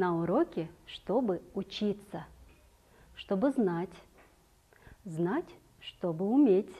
На уроке, чтобы учиться, чтобы знать, знать, чтобы уметь,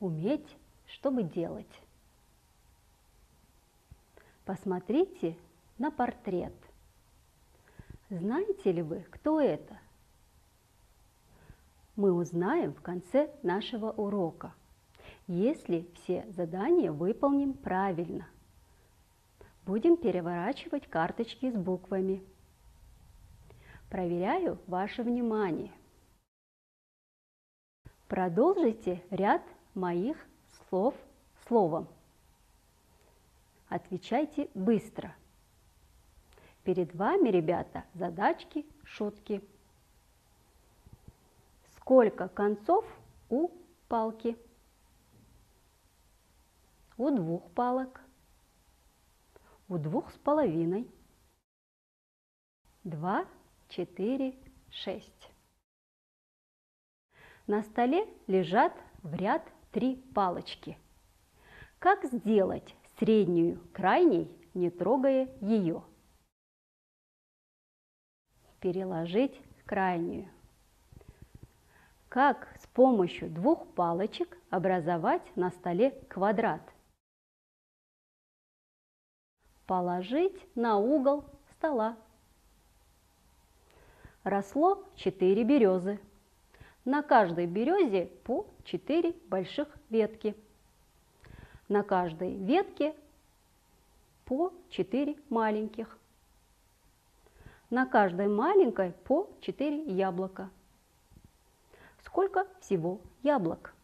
уметь, чтобы делать. Посмотрите на портрет. Знаете ли вы, кто это? Мы узнаем в конце нашего урока, если все задания выполним правильно. Будем переворачивать карточки с буквами. Проверяю ваше внимание. Продолжите ряд моих слов словом. Отвечайте быстро. Перед вами, ребята, задачки, шутки. Сколько концов у палки? У двух палок у двух с половиной. Два, четыре, шесть. На столе лежат в ряд три палочки. Как сделать среднюю крайней, не трогая ее? Переложить крайнюю. Как с помощью двух палочек образовать на столе квадрат? Положить на угол стола. Росло четыре березы. На каждой березе по четыре больших ветки. На каждой ветке по четыре маленьких. На каждой маленькой по четыре яблока. Сколько всего яблок?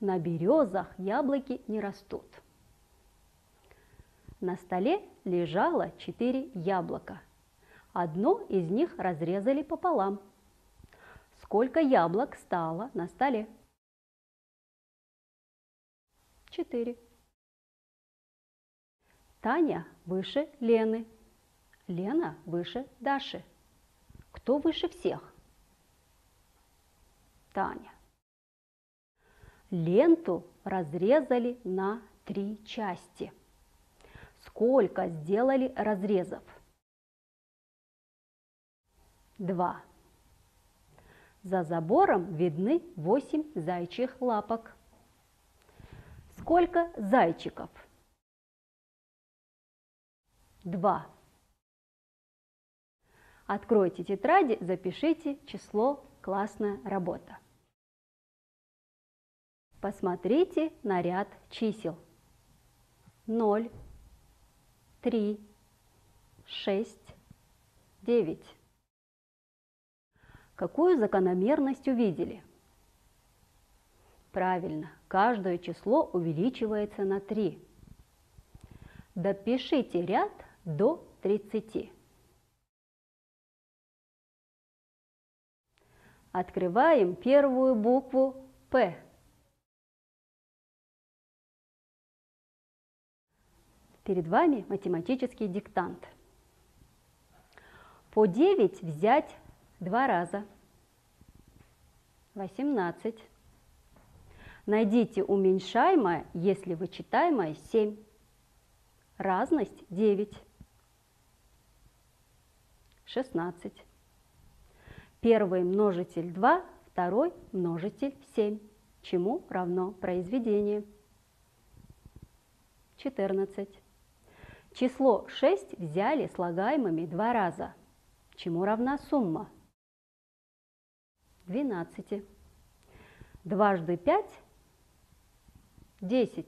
На березах яблоки не растут. На столе лежало четыре яблока. Одно из них разрезали пополам. Сколько яблок стало на столе? Четыре. Таня выше Лены. Лена выше Даши. Кто выше всех? Таня. Ленту разрезали на три части – Сколько сделали разрезов? Два. За забором видны восемь зайчих лапок. Сколько зайчиков? Два. Откройте тетради, запишите число «Классная работа». Посмотрите на ряд чисел. 0, три, шесть, девять. Какую закономерность увидели? Правильно, каждое число увеличивается на 3. Допишите ряд до 30. Открываем первую букву П. Перед вами математический диктант. По 9 взять два раза. 18. Найдите уменьшаемое, если вычитаемое 7. Разность 9. 16. Первый множитель 2, второй множитель 7. Чему равно произведение? 14. Число 6 взяли слагаемыми два раза. Чему равна сумма? 12. Дважды 5 – 10.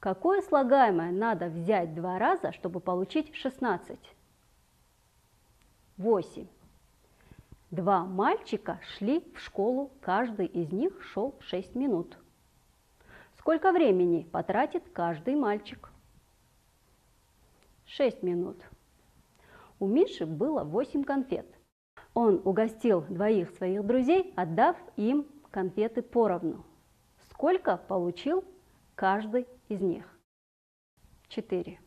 Какое слагаемое надо взять два раза, чтобы получить 16? 8. Два мальчика шли в школу, каждый из них шел 6 минут. Сколько времени потратит каждый мальчик? 6 минут. У Миши было 8 конфет. Он угостил двоих своих друзей, отдав им конфеты поровну. Сколько получил каждый из них? 4.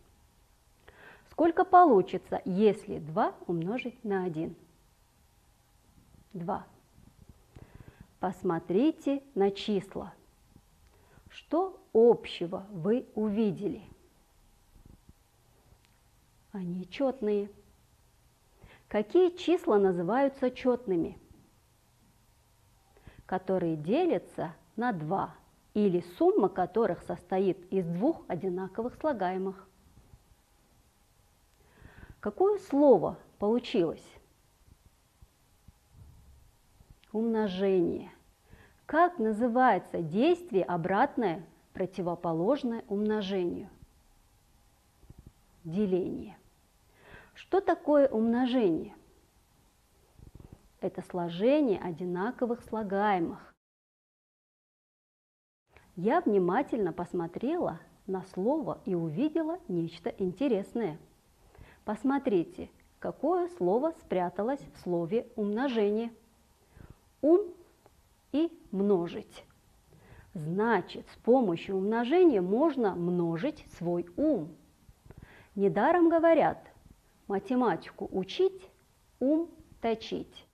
Сколько получится, если 2 умножить на 1? 2. Посмотрите на числа. Что общего вы увидели? Они четные. Какие числа называются четными? Которые делятся на 2 или сумма которых состоит из двух одинаковых слагаемых. Какое слово получилось? Умножение. Как называется действие обратное, противоположное умножению? Деление. Что такое умножение? Это сложение одинаковых слагаемых. Я внимательно посмотрела на слово и увидела нечто интересное. Посмотрите, какое слово спряталось в слове умножение. Ум и множить. Значит, с помощью умножения можно множить свой ум. Недаром говорят, математику учить, ум точить.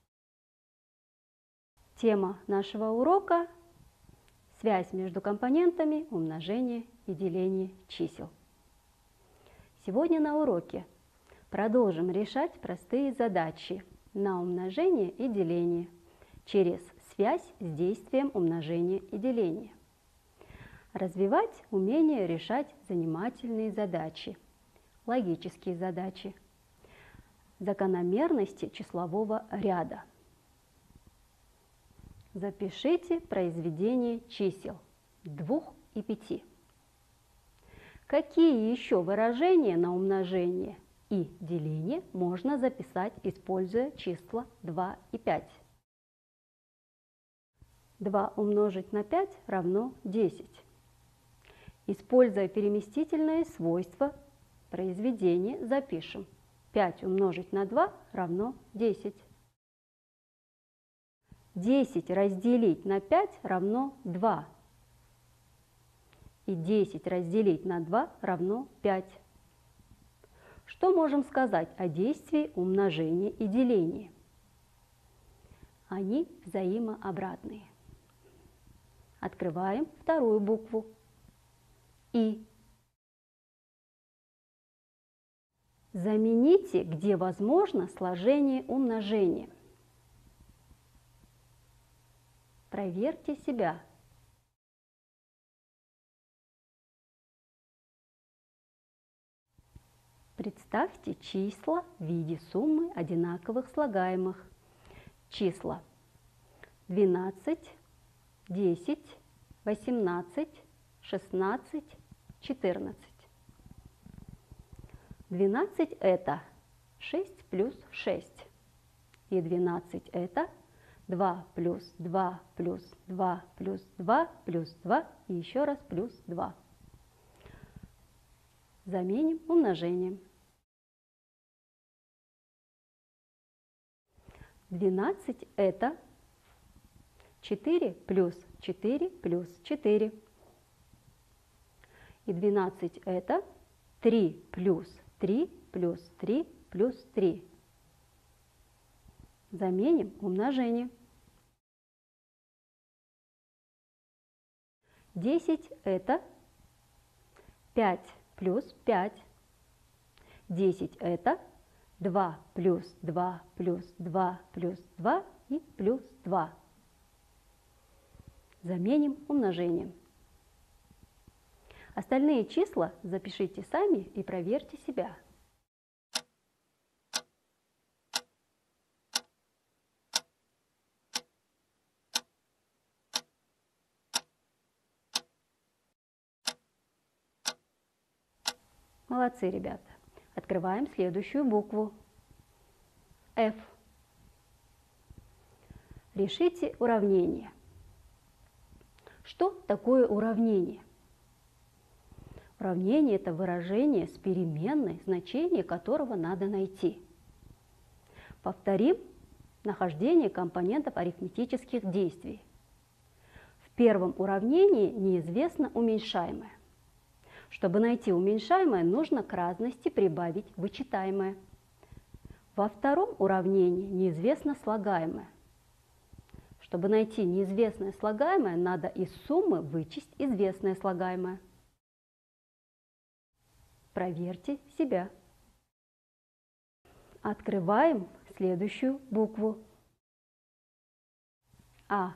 Тема нашего урока – связь между компонентами умножения и деления чисел. Сегодня на уроке продолжим решать простые задачи на умножение и деление через связь с действием умножения и деления. Развивать умение решать занимательные задачи, логические задачи, закономерности числового ряда. Запишите произведение чисел двух и пяти. Какие еще выражения на умножение и деление можно записать, используя числа 2 и 5? 2 умножить на 5 равно 10. Используя переместительное свойство произведения, запишем 5 умножить на 2 равно 10. 10 разделить на 5 равно 2. И 10 разделить на 2 равно 5. Что можем сказать о действии умножения и деления? Они взаимообратные. Открываем вторую букву И. Замените, где возможно, сложение умножения. Проверьте себя. Представьте числа в виде суммы одинаковых слагаемых. Числа 12, 10, 18, 16, 14. 12 это 6 плюс 6. И 12 это 2 плюс 2 плюс 2 плюс 2 плюс 2 и еще раз плюс 2. Заменим умножением. 12 это 4 плюс 4 плюс 4. И 12 это 3 плюс 3 плюс 3 плюс 3. Заменим умножение. 10 это 5 плюс 5. 10 это 2 плюс 2 плюс 2 плюс 2 и плюс 2. Заменим умножением. Остальные числа запишите сами и проверьте себя. Молодцы, ребята. Открываем следующую букву. F. Решите уравнение. Что такое уравнение? Уравнение – это выражение с переменной, значение которого надо найти. Повторим нахождение компонентов арифметических действий. В первом уравнении неизвестно уменьшаемое. Чтобы найти уменьшаемое, нужно к разности прибавить вычитаемое. Во втором уравнении неизвестно слагаемое. Чтобы найти неизвестное слагаемое, надо из суммы вычесть известное слагаемое. Проверьте себя. Открываем следующую букву. А.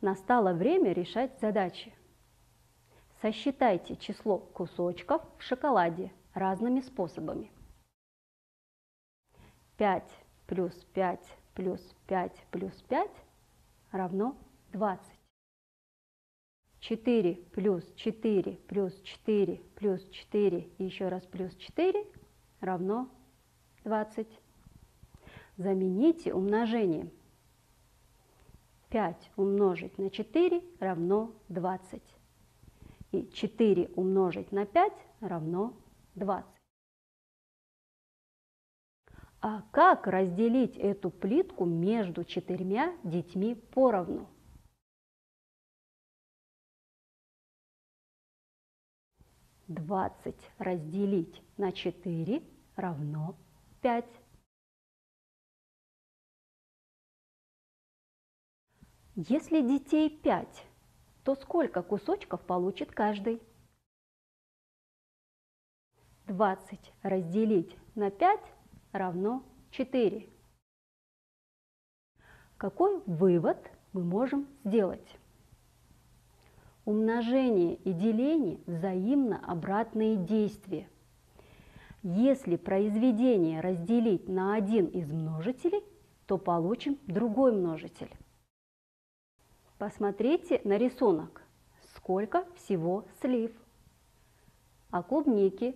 Настало время решать задачи. Сосчитайте число кусочков в шоколаде разными способами. 5 плюс 5 плюс 5 плюс 5 равно 20. 4 плюс 4 плюс 4 плюс 4 и еще раз плюс 4 равно 20. Замените умножением. 5 умножить на 4 равно 20. И 4 умножить на 5 равно 20. А как разделить эту плитку между четырьмя детьми поровну? Двадцать разделить на четыре равно пять. Если детей пять, то сколько кусочков получит каждый? 20 разделить на 5 равно 4. Какой вывод мы можем сделать? Умножение и деление – взаимно обратные действия. Если произведение разделить на один из множителей, то получим другой множитель. Посмотрите на рисунок. Сколько всего слив? А клубники?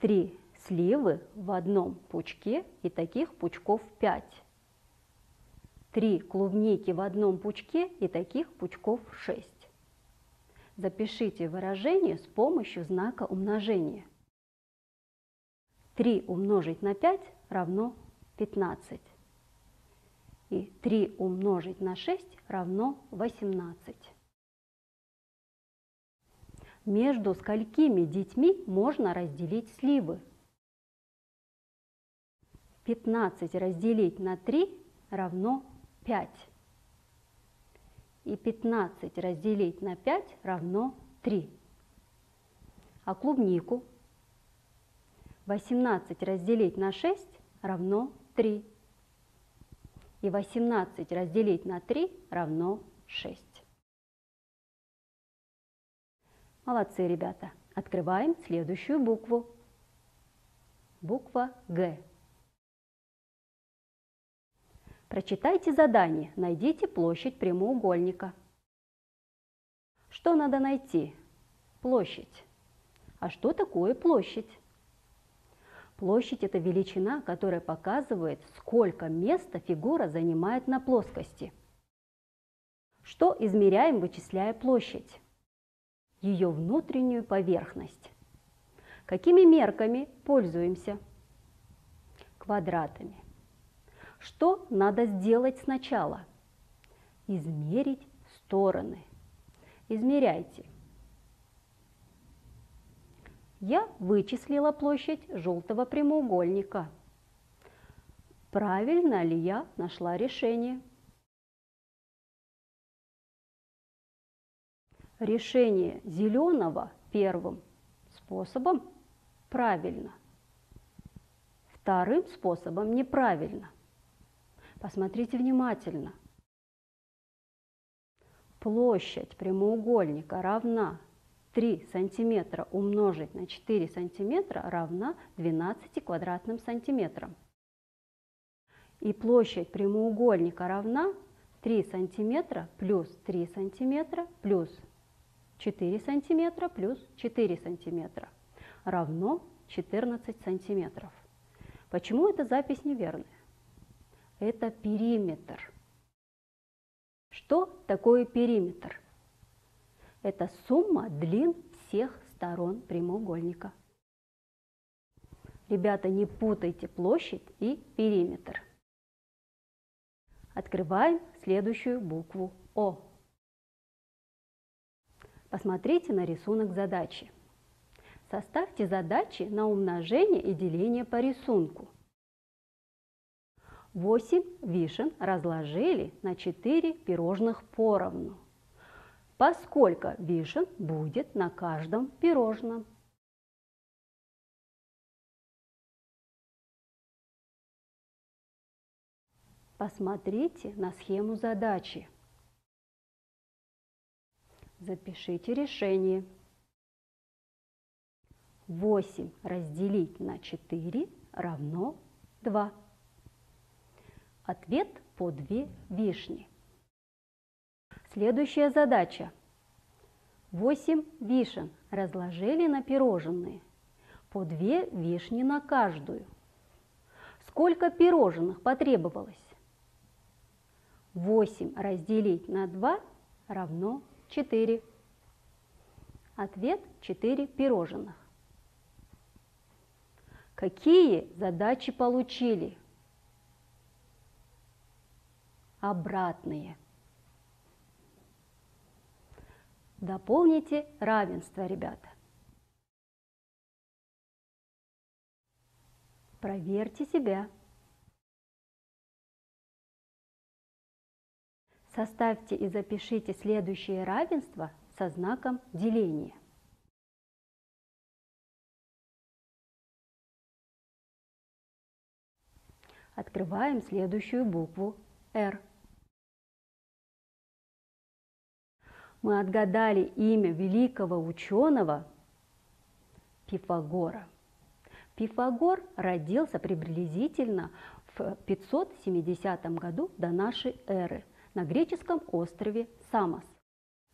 Три сливы в одном пучке и таких пучков пять. 3 клубники в одном пучке и таких пучков 6. Запишите выражение с помощью знака умножения. 3 умножить на 5 равно 15. И 3 умножить на 6 равно 18. Между сколькими детьми можно разделить сливы? 15 разделить на 3 равно 5. И 15 разделить на 5 равно 3. А клубнику 18 разделить на 6 равно 3. И 18 разделить на 3 равно 6. Молодцы, ребята. Открываем следующую букву. Буква Г. Прочитайте задание, найдите площадь прямоугольника. Что надо найти? Площадь. А что такое площадь? Площадь – это величина, которая показывает, сколько места фигура занимает на плоскости. Что измеряем, вычисляя площадь? Ее внутреннюю поверхность. Какими мерками пользуемся? Квадратами. Что надо сделать сначала? Измерить стороны. Измеряйте. Я вычислила площадь желтого прямоугольника. Правильно ли я нашла решение? Решение зеленого первым способом правильно, вторым способом неправильно. Посмотрите внимательно. Площадь прямоугольника равна 3 сантиметра умножить на 4 сантиметра равна 12 квадратным сантиметрам. И площадь прямоугольника равна 3 сантиметра плюс 3 сантиметра плюс 4 сантиметра плюс 4 сантиметра равно 14 сантиметров. Почему эта запись неверная? Это периметр. Что такое периметр? Это сумма длин всех сторон прямоугольника. Ребята, не путайте площадь и периметр. Открываем следующую букву О. Посмотрите на рисунок задачи. Составьте задачи на умножение и деление по рисунку. 8 вишен разложили на 4 пирожных поровну. поскольку вишен будет на каждом пирожном? Посмотрите на схему задачи. Запишите решение. 8 разделить на 4 равно 2. Ответ по 2 вишни. Следующая задача. 8 вишен разложили на пирожные, по 2 вишни на каждую. Сколько пирожных потребовалось? 8 разделить на 2 равно 4. Ответ 4 пирожных. Какие задачи получили? Обратные. Дополните равенство, ребята. Проверьте себя. Составьте и запишите следующее равенство со знаком деления. Открываем следующую букву R. Мы отгадали имя великого ученого Пифагора. Пифагор родился приблизительно в 570 году до нашей эры на греческом острове Самос.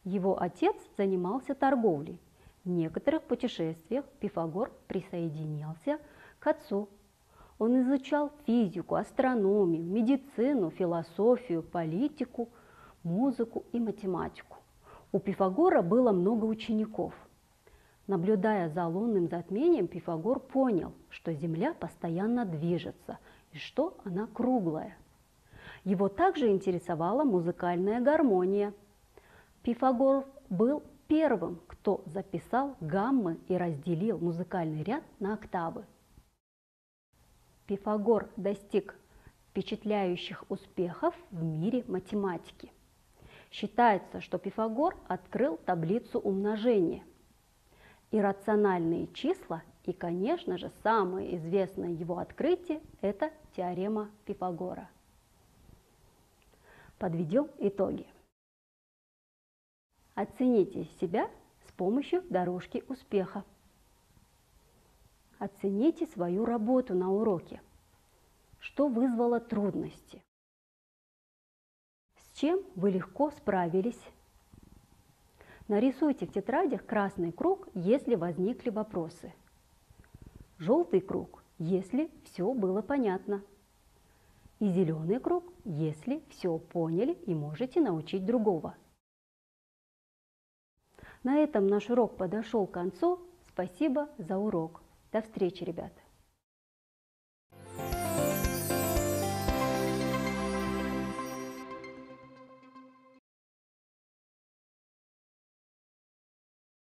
Его отец занимался торговлей. В некоторых путешествиях Пифагор присоединялся к отцу он изучал физику, астрономию, медицину, философию, политику, музыку и математику. У Пифагора было много учеников. Наблюдая за лунным затмением, Пифагор понял, что Земля постоянно движется и что она круглая. Его также интересовала музыкальная гармония. Пифагор был первым, кто записал гаммы и разделил музыкальный ряд на октавы. Пифагор достиг впечатляющих успехов в мире математики. Считается, что Пифагор открыл таблицу умножения. Иррациональные числа и, конечно же, самое известное его открытие – это теорема Пифагора. Подведем итоги. Оцените себя с помощью дорожки успеха. Оцените свою работу на уроке. Что вызвало трудности? Чем вы легко справились? Нарисуйте в тетрадях красный круг, если возникли вопросы. Желтый круг, если все было понятно. И зеленый круг, если все поняли и можете научить другого. На этом наш урок подошел к концу. Спасибо за урок. До встречи, ребята!